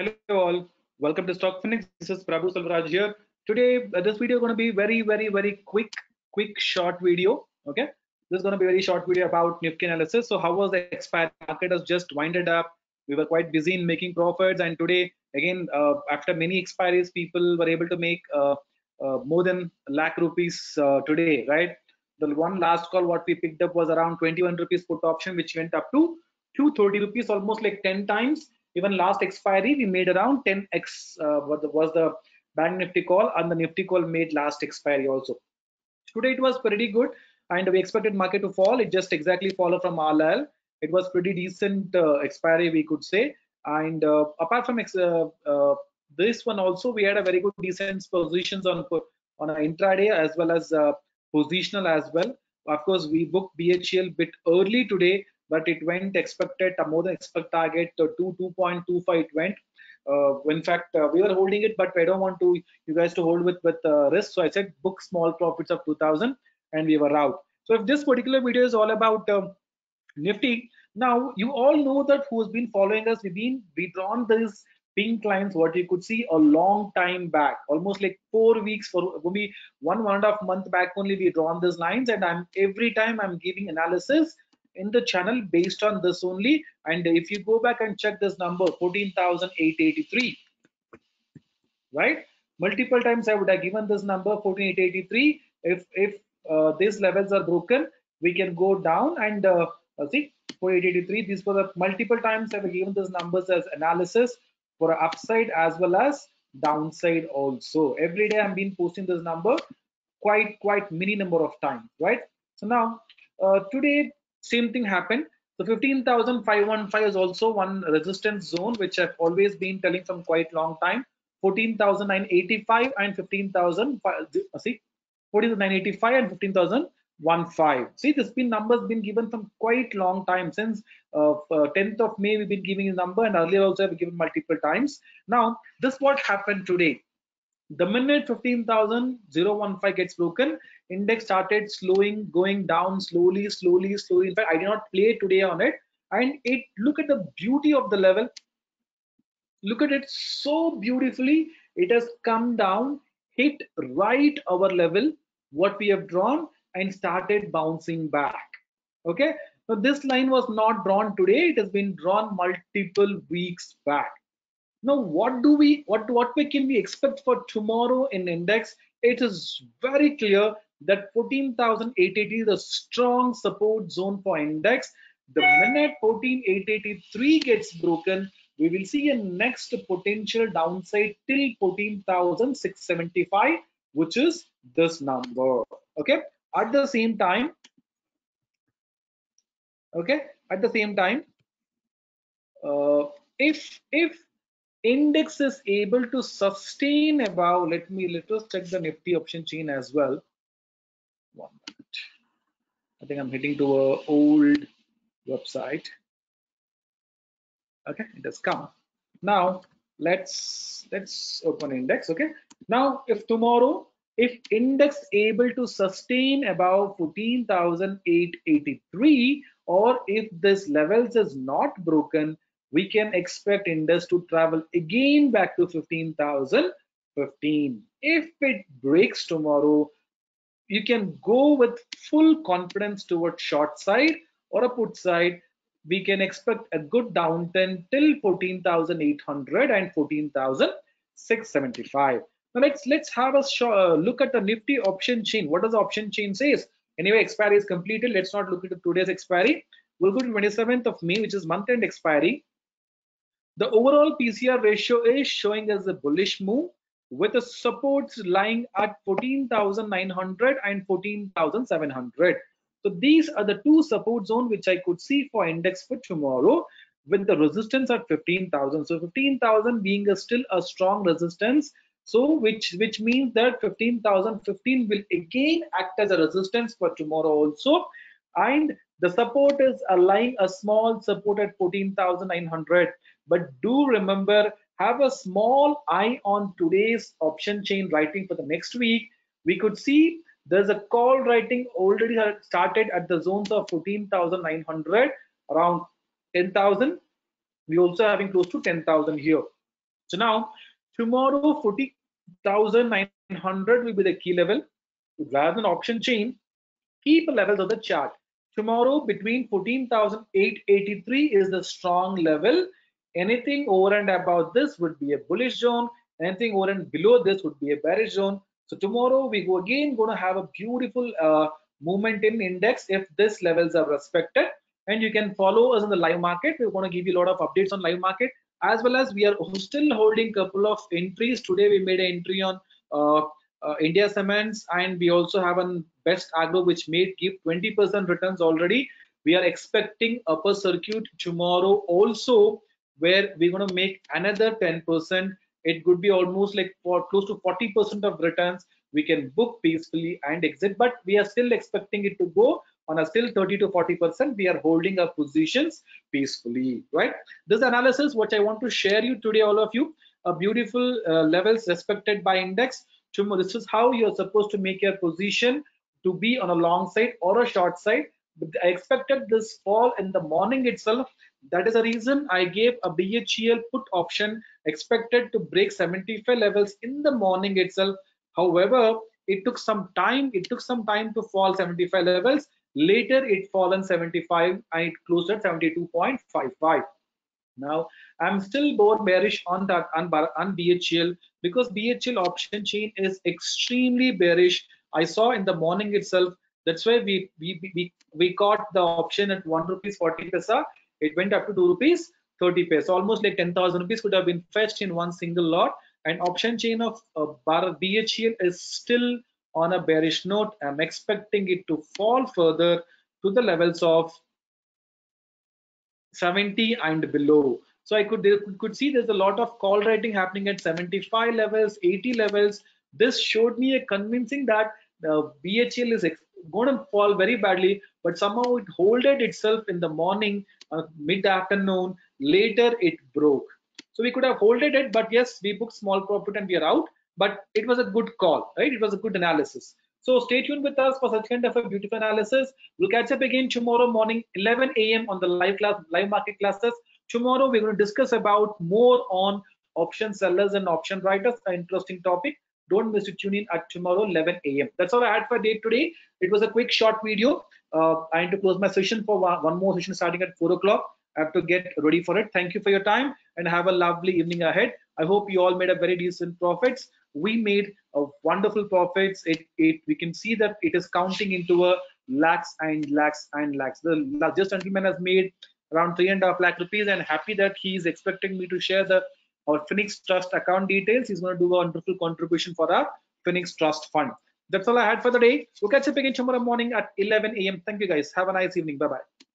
Hello all, welcome to Stock Phoenix. This is Prabhu Selvaraj here. Today, uh, this video is going to be very, very, very quick, quick, short video. Okay, this is going to be a very short video about Nifty analysis. So, how was the expiry market has just winded up? We were quite busy in making profits, and today, again, uh, after many expiries, people were able to make uh, uh more than lakh rupees uh, today, right? The one last call what we picked up was around 21 rupees put option, which went up to 230 rupees, almost like 10 times even last expiry we made around 10x uh, was, the, was the bank nifty call and the nifty call made last expiry also. Today it was pretty good and we expected market to fall. It just exactly followed from level it was pretty decent uh, expiry we could say. And uh, apart from uh, uh, this one also we had a very good decent positions on on intraday as well as uh, positional as well. Of course we booked bhl bit early today but it went expected a more than expect target to 2.25 it went. Uh, in fact uh, we were holding it but i don't want to you guys to hold with with uh, risk. So i said book small profits of 2000 and we were out. So if this particular video is all about um, nifty now you all know that who's been following us. We've been we drawn these pink lines what you could see a long time back almost like four weeks for maybe one one and a half month back only we drawn these lines. And i'm every time i'm giving analysis in the channel based on this only. And if you go back and check this number 14883 right? Multiple times i would have given this number 14883 if if uh, these levels are broken we can go down and uh, uh see 4883 these were the multiple times i've given these numbers as analysis for upside as well as downside also. Every day i'm been posting this number quite quite many number of times right? So now uh, today same thing happened. the 15,515 is also one resistance zone, which I've always been telling from quite long time. 14,985 and 15,000, see, 14,985 and 15,015. See, this been numbers been given from quite long time since uh, uh, 10th of May. We've been giving a number, and earlier also I've given multiple times. Now, this what happened today the minute 15015 gets broken index started slowing going down slowly slowly slowly. In fact i did not play today on it. And it look at the beauty of the level. Look at it so beautifully. It has come down hit right our level what we have drawn and started bouncing back. Okay? So this line was not drawn today. It has been drawn multiple weeks back now what do we what what we can we expect for tomorrow in index? It is very clear that 14880 is a strong support zone for index. The minute 14883 gets broken we will see a next potential downside till 14675 which is this number. Okay? At the same time okay? At the same time uh, if if index is able to sustain above let me let us check the nifty option chain as well. One minute. I think i'm heading to a old website. Okay it has come. Now let's let's open index okay? Now if tomorrow if index able to sustain above 14883 or if this levels is not broken we can expect index to travel again back to 15,015. If it breaks tomorrow, you can go with full confidence towards short side or a put side. We can expect a good downturn till 14,800 and 14,675. Now let's let's have a uh, look at the Nifty option chain. What does the option chain says? Anyway, expiry is completed. Let's not look at today's expiry. We'll go to 27th of May, which is month-end expiry. The overall PCR ratio is showing as a bullish move with the supports lying at 14,900 and 14,700. So these are the two support zone which I could see for index for tomorrow with the resistance at 15,000. So 15,000 being a still a strong resistance. So which which means that 15,015 will again act as a resistance for tomorrow also. And the support is lying a small support at 14,900 but do remember have a small eye on today's option chain writing for the next week we could see there's a call writing already started at the zones of 14,900 around 10,000 we also having close to 10,000 here So now tomorrow 40,900 will be the key level. Rather than option chain, keep levels of the chart. Tomorrow between 14,883 is the strong level. Anything over and above this would be a bullish zone. Anything over and below this would be a bearish zone. So tomorrow we go again going to have a beautiful uh, movement in index if this levels are respected. And you can follow us in the live market. We're going to give you a lot of updates on live market as well as we are still holding couple of entries. Today we made an entry on uh, uh, India Cements and we also have a Best Agro which may give 20% returns already. We are expecting upper circuit tomorrow also where we're going to make another 10%. It could be almost like for close to 40% of returns we can book peacefully and exit but we are still expecting it to go on a still 30 to 40 percent. We are holding our positions peacefully right? This analysis what i want to share you today all of you a beautiful uh, levels respected by index. Tomorrow this is how you're supposed to make your position to be on a long side or a short side. I expected this fall in the morning itself that is the reason i gave a bhl put option expected to break 75 levels in the morning itself. However it took some time it took some time to fall 75 levels. Later it fallen 75 and it closed at 72.55 now i'm still more bearish on that on bhl because bhl option chain is extremely bearish. I saw in the morning itself that's why we we we, we got the option at 1 rupees 40 paisa it went up to 2 rupees 30 paisa almost like 10000 rupees could have been fetched in one single lot. And option chain of uh, bhl is still on a bearish note. I'm expecting it to fall further to the levels of 70 and below. So i could could see there's a lot of call writing happening at 75 levels 80 levels. This showed me a convincing that the bhl is going to fall very badly but somehow it holded itself in the morning uh, mid afternoon later it broke so we could have holded it but yes we booked small profit and we are out but it was a good call, right? It was a good analysis. So stay tuned with us for such kind of a beautiful analysis. We'll catch up again tomorrow morning, 11 a.m. on the live class, live market classes. Tomorrow we're going to discuss about more on option sellers and option writers, an interesting topic. Don't miss to tune in at tomorrow 11 a.m. That's all I had for day today. It was a quick short video. Uh, I need to close my session for one more session starting at 4 o'clock. I have to get ready for it. Thank you for your time and have a lovely evening ahead. I hope you all made a very decent profits we made a wonderful profits it, it we can see that it is counting into a lakhs and lakhs and lakhs the largest gentleman has made around three and a half lakh rupees and happy that he is expecting me to share the our phoenix trust account details he's going to do a wonderful contribution for our phoenix trust fund. That's all i had for the day. We'll catch up again tomorrow morning at 11 a.m thank you guys. Have a nice evening. Bye bye